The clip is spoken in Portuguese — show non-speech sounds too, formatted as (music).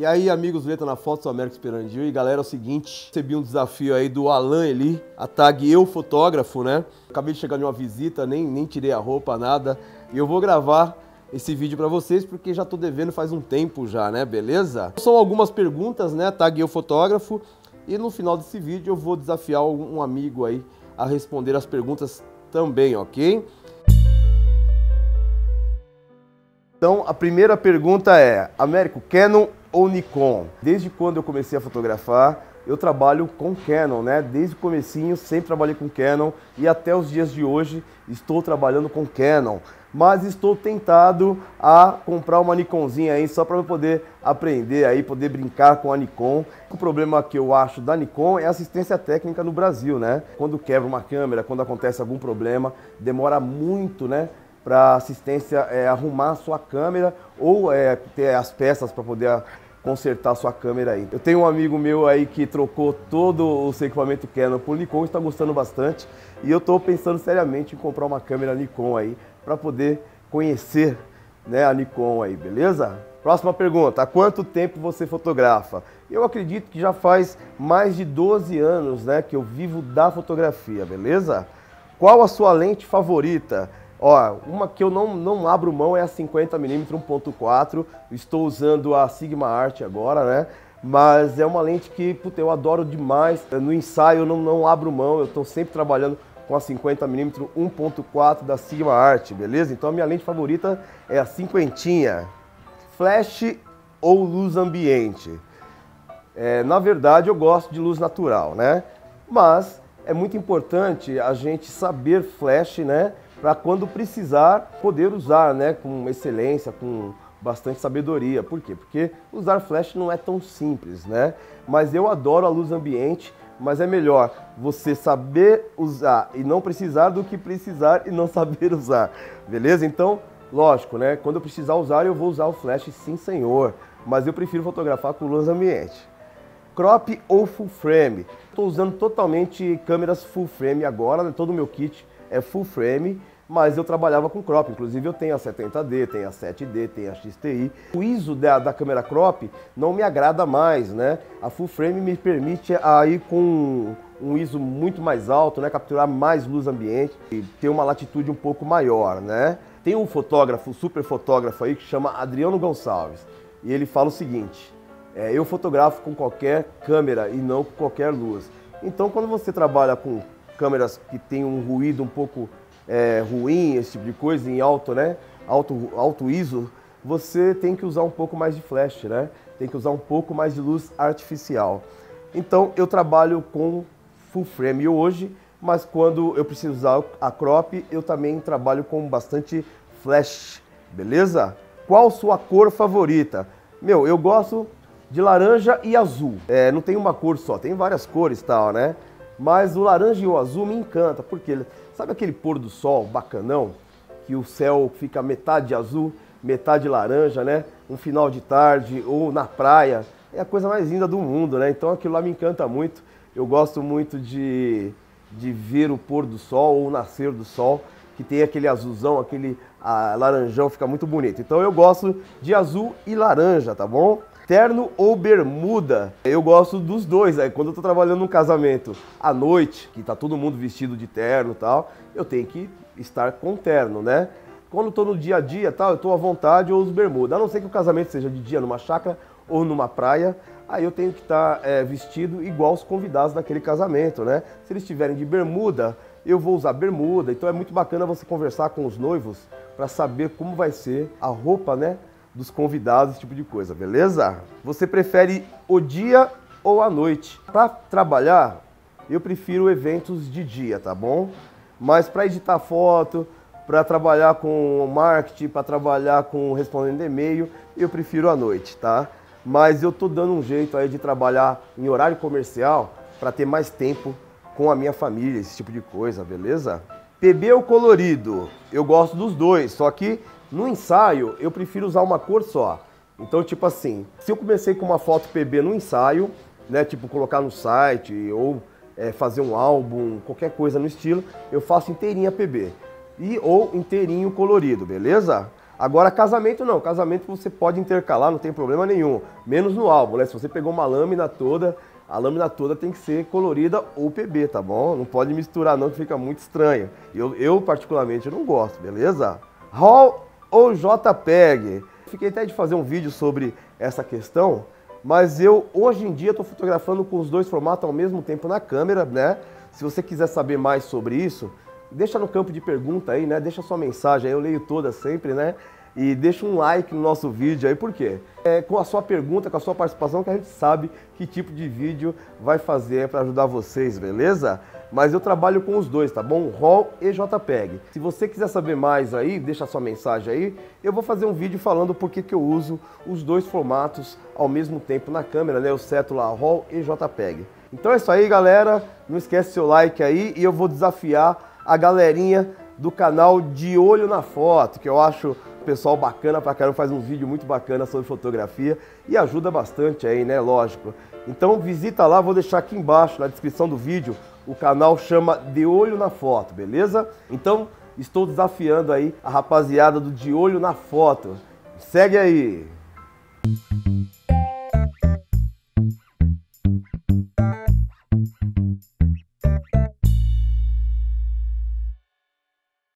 E aí, amigos Letra na Foto, sou Américo Esperandil. E galera, é o seguinte, recebi um desafio aí do Alan Eli, a tag Eu Fotógrafo, né? Acabei de chegar de uma visita, nem, nem tirei a roupa, nada. E eu vou gravar esse vídeo para vocês porque já tô devendo faz um tempo já, né? Beleza? São algumas perguntas, né? Tag Eu Fotógrafo. E no final desse vídeo eu vou desafiar um amigo aí a responder as perguntas também, ok? Então, a primeira pergunta é: Américo, Canon ou Nikon? Desde quando eu comecei a fotografar, eu trabalho com Canon, né? Desde o comecinho sempre trabalhei com Canon e até os dias de hoje estou trabalhando com Canon. Mas estou tentado a comprar uma Nikonzinha aí só para poder aprender aí, poder brincar com a Nikon. O problema que eu acho da Nikon é assistência técnica no Brasil, né? Quando quebra uma câmera, quando acontece algum problema, demora muito, né? Para assistência é, arrumar a sua câmera ou é, ter as peças para poder consertar a sua câmera aí. Eu tenho um amigo meu aí que trocou todo o seu equipamento Canon por Nikon, está gostando bastante e eu estou pensando seriamente em comprar uma câmera Nikon aí para poder conhecer né, a Nikon aí, beleza? Próxima pergunta, há quanto tempo você fotografa? Eu acredito que já faz mais de 12 anos né, que eu vivo da fotografia, beleza? Qual a sua lente favorita? Ó, uma que eu não, não abro mão é a 50mm 1.4. Estou usando a Sigma Art agora, né? Mas é uma lente que, puta, eu adoro demais. No ensaio eu não, não abro mão, eu estou sempre trabalhando com a 50mm 1.4 da Sigma Art, beleza? Então a minha lente favorita é a cinquentinha. Flash ou luz ambiente? É, na verdade eu gosto de luz natural, né? Mas é muito importante a gente saber flash, né? Para quando precisar poder usar, né, com excelência, com bastante sabedoria. Por quê? Porque usar flash não é tão simples, né? Mas eu adoro a luz ambiente, mas é melhor você saber usar e não precisar do que precisar e não (laughs) saber usar. Beleza? Então, lógico, né? Quando eu precisar usar, eu vou usar o flash sim, senhor, mas eu prefiro fotografar com luz ambiente. Crop ou full frame? Estou usando totalmente câmeras full frame agora, né? todo o meu kit é full frame, mas eu trabalhava com crop, inclusive eu tenho a 70D, tenho a 7D, tenho a XTI. O ISO da, da câmera crop não me agrada mais, né? A full frame me permite aí com um ISO muito mais alto, né? Capturar mais luz ambiente e ter uma latitude um pouco maior, né? Tem um fotógrafo, super fotógrafo aí que chama Adriano Gonçalves e ele fala o seguinte: é, eu fotografo com qualquer câmera e não com qualquer luz. Então, quando você trabalha com câmeras que tem um ruído um pouco é, ruim, esse tipo de coisa, em alto, né? Alto, alto ISO, você tem que usar um pouco mais de flash, né? Tem que usar um pouco mais de luz artificial. Então eu trabalho com full frame hoje, mas quando eu preciso usar a crop, eu também trabalho com bastante flash, beleza? Qual sua cor favorita? Meu, eu gosto de laranja e azul. É, não tem uma cor só, tem várias cores tal, né? Mas o laranja e o azul me encanta, porque sabe aquele pôr do sol bacanão? Que o céu fica metade azul, metade laranja, né? Um final de tarde ou na praia. É a coisa mais linda do mundo, né? Então aquilo lá me encanta muito. Eu gosto muito de, de ver o pôr do sol ou o nascer do sol, que tem aquele azulzão, aquele a, laranjão, fica muito bonito. Então eu gosto de azul e laranja, tá bom? Terno ou bermuda. Eu gosto dos dois. Aí quando eu tô trabalhando num casamento à noite, que tá todo mundo vestido de terno e tal, eu tenho que estar com terno, né? Quando eu tô no dia a dia, tal, eu tô à vontade, eu uso bermuda. A não ser que o casamento seja de dia numa chácara ou numa praia, aí eu tenho que estar é, vestido igual os convidados daquele casamento, né? Se eles estiverem de bermuda, eu vou usar bermuda. Então é muito bacana você conversar com os noivos para saber como vai ser a roupa, né? Dos convidados, esse tipo de coisa, beleza? Você prefere o dia ou a noite? Para trabalhar, eu prefiro eventos de dia, tá bom? Mas para editar foto, para trabalhar com marketing, para trabalhar com respondendo e-mail, eu prefiro a noite, tá? Mas eu tô dando um jeito aí de trabalhar em horário comercial para ter mais tempo com a minha família, esse tipo de coisa, beleza? PB ou colorido? Eu gosto dos dois, só que no ensaio, eu prefiro usar uma cor só. Então, tipo assim, se eu comecei com uma foto PB no ensaio, né, tipo colocar no site ou é, fazer um álbum, qualquer coisa no estilo, eu faço inteirinha PB e ou inteirinho colorido, beleza? Agora, casamento não. Casamento você pode intercalar, não tem problema nenhum. Menos no álbum, né? Se você pegou uma lâmina toda, a lâmina toda tem que ser colorida ou PB, tá bom? Não pode misturar não, que fica muito estranho. Eu, eu particularmente, não gosto, beleza? RAW ou JPEG? Fiquei até de fazer um vídeo sobre essa questão, mas eu, hoje em dia, estou fotografando com os dois formatos ao mesmo tempo na câmera, né? Se você quiser saber mais sobre isso, deixa no campo de pergunta aí, né? Deixa sua mensagem aí, eu leio todas sempre, né? E deixa um like no nosso vídeo aí, por quê? É com a sua pergunta, com a sua participação que a gente sabe que tipo de vídeo vai fazer para ajudar vocês, beleza? Mas eu trabalho com os dois, tá bom? RAW e JPEG. Se você quiser saber mais aí, deixa sua mensagem aí. Eu vou fazer um vídeo falando por que eu uso os dois formatos ao mesmo tempo na câmera, né? Eu seto lá RAW e JPEG. Então é isso aí, galera. Não esquece seu like aí e eu vou desafiar a galerinha do canal De Olho na Foto, que eu acho pessoal bacana pra caramba, faz um vídeo muito bacana sobre fotografia e ajuda bastante aí, né? Lógico. Então visita lá, vou deixar aqui embaixo na descrição do vídeo. O canal chama De Olho na Foto, beleza? Então estou desafiando aí a rapaziada do De Olho na Foto. Segue aí!